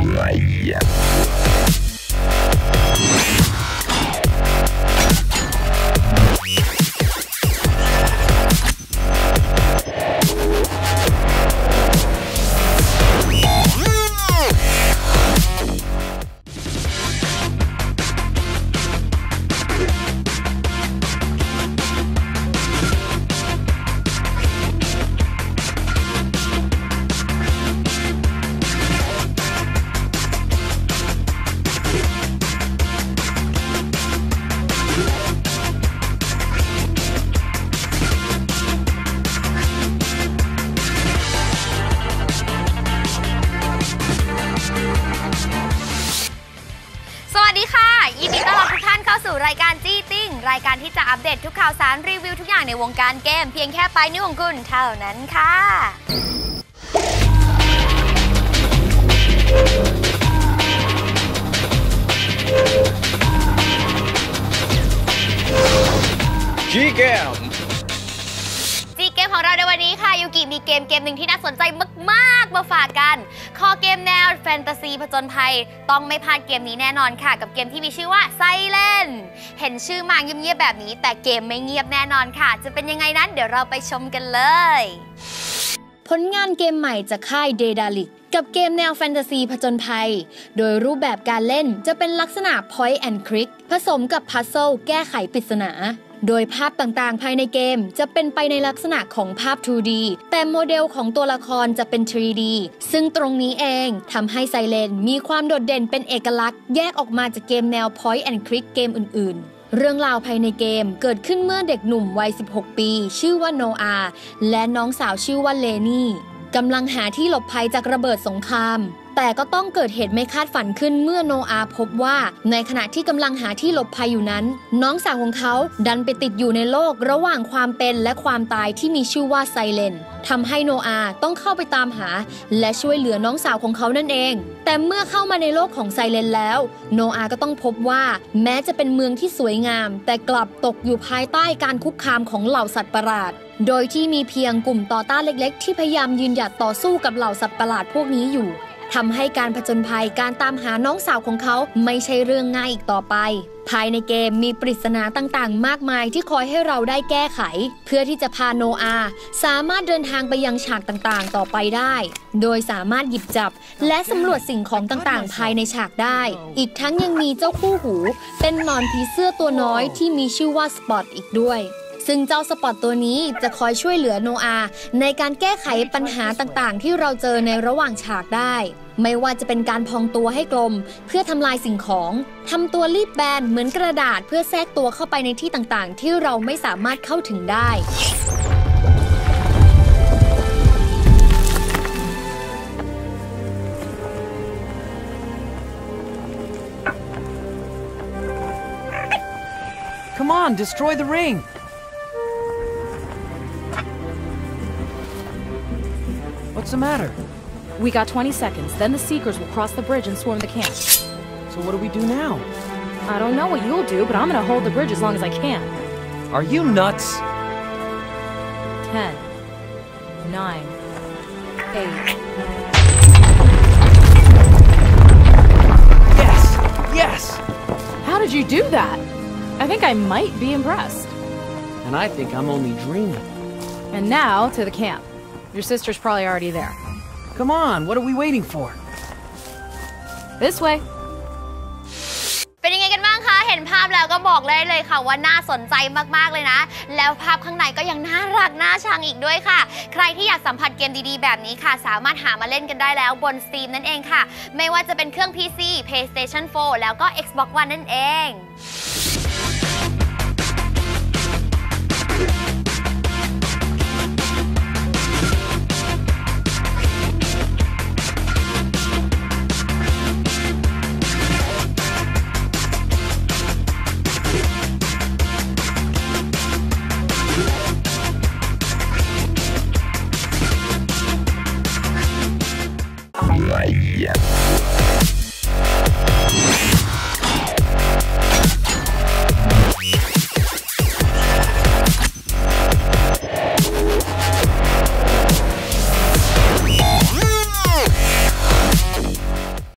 ส ยินดีต้อนรับทุกท่านเข้าสู่รายการจี้ติ้ง รายการที่จะอัปเดตทุกข่าวสารรีวิวทุกอย่างในวงการเกม เพียงแค่ปลายนิ้วของคุณเท่านั้นค่ะจีเกม เราในวันนี้ค่ะยูกิมีเกมเกมหนึ่งที่น่าสนใจมากๆมาฝากกัน คอเกมแนวแฟนตาซีผจญภัย ต้องไม่พลาดเกมนี้แน่นอนค่ะ กับเกมที่มีชื่อว่าไซเลนเห็นชื่อมาเงียบๆแบบนี้ แต่เกมไม่เงียบแน่นอนค่ะ จะเป็นยังไงนั้นเดี๋ยวเราไปชมกันเลย ผลงานเกมใหม่จากค่ายเดดาลิกกับเกมแนวแฟนตาซีผจญภัย โดยรูปแบบการเล่นจะเป็นลักษณะ Point and Click ผสมกับพัซเซิลแก้ไขปริศนา โดยภาพต่างๆ ภายในเกมจะเป็นไปในลักษณะของภาพ 2D แต่โมเดลของตัวละครจะเป็น 3D ซึ่งตรงนี้เองทำให้ไซเลนมีความโดดเด่นเป็นเอกลักษณ์แยกออกมาจากเกมแนว Point and Click เกมอื่นๆเรื่องราวภายในเกมเกิดขึ้นเมื่อเด็กหนุ่มวัย 16 ปี ชื่อว่าโนอา และน้องสาวชื่อว่าเลนี่กำลังหาที่หลบภัยจากระเบิดสงคราม แต่ก็ต้องเกิดเหตุไม่คาดฝันขึ้นเมื่อโนอาพบว่า ในขณะที่กำลังหาที่หลบภัยอยู่นั้น น้องสาวของเขาดันไปติดอยู่ในโลกระหว่างความเป็นและความตายที่มีชื่อว่าไซเลนทำให้โนอาต้องเข้าไปตามหา และช่วยเหลือน้องสาวของเขานั่นเอง แต่เมื่อเข้ามาในโลกของไซเลนแล้ว โนอาก็ต้องพบว่าแม้จะเป็นเมืองที่สวยงาม แต่กลับตกอยู่ภายใต้การคุกคามของเหล่าสัตว์ประหลาด โดยที่มีเพียงกลุ่มต่อต้านเล็ก ๆ ที่พยายามยืนหยัดต่อสู้กับเหล่าสัตว์ประหลาดพวกนี้อยู่ ทำให้การผจญภัยการตามหาน้องสาวของเขาไม่ใช่เรื่องง่ายอีกต่อไป ภายในเกมมีปริศนาต่างๆ มากมายที่คอยให้เราได้แก้ไข เพื่อที่จะพาโนอาสามารถเดินทางไปยังฉากต่างๆ ต่อไปได้ โดยสามารถหยิบจับ และสำรวจสิ่งของต่างๆ ภายในฉากได้ อีกทั้งยังมีเจ้าคู่หู เป็นหนอนผีเสื้อตัวน้อยที่มีชื่อว่าสปอตอีกด้วย ซึ่งเจ้าสปอตตัวนี้จะคอยช่วยเหลือโนอาในการแก้ไขปัญหาต่างๆ ที่เราเจอในระหว่างฉากได้ ไม่ว่าจะเป็นการพองตัวให้กลม เพื่อทำลายสิ่งของทำตัวรีบแบนเหมือนกระดาษเพื่อแทรกตัวเข้าไปในที่ต่างๆ ที่เราไม่สามารถเข้าถึงได้ Come on, destroy the ring. What's the matter? We got 20 seconds, then the Seekers will cross the bridge and swarm the camp. So what do we do now? I don't know what you'll do, but I'm gonna hold the bridge as long as I can. Are you nuts? 10, 9, 8. Yes! Yes! How did you do that? I think I might be impressed. And I think I'm only dreaming. And now to the camp. Your sister's probably already there. Come on, what are we waiting for? This way. เป็นยังไงกันบ้างคะ เห็นภาพแล้วก็บอกเลยเลยค่ะว่าน่าสนใจมากๆเลยนะ แล้วภาพข้างในก็ยังน่ารักน่าชังอีกด้วยค่ะ ใครที่อยากสัมผัสเกมดีๆ แบบนี้ค่ะ สามารถหามาเล่นกันได้แล้วบน Steam นั่นเองค่ะ ไม่ว่าจะเป็นเครื่อง PC PlayStation 4 แล้วก็ Xbox One นั่นเอง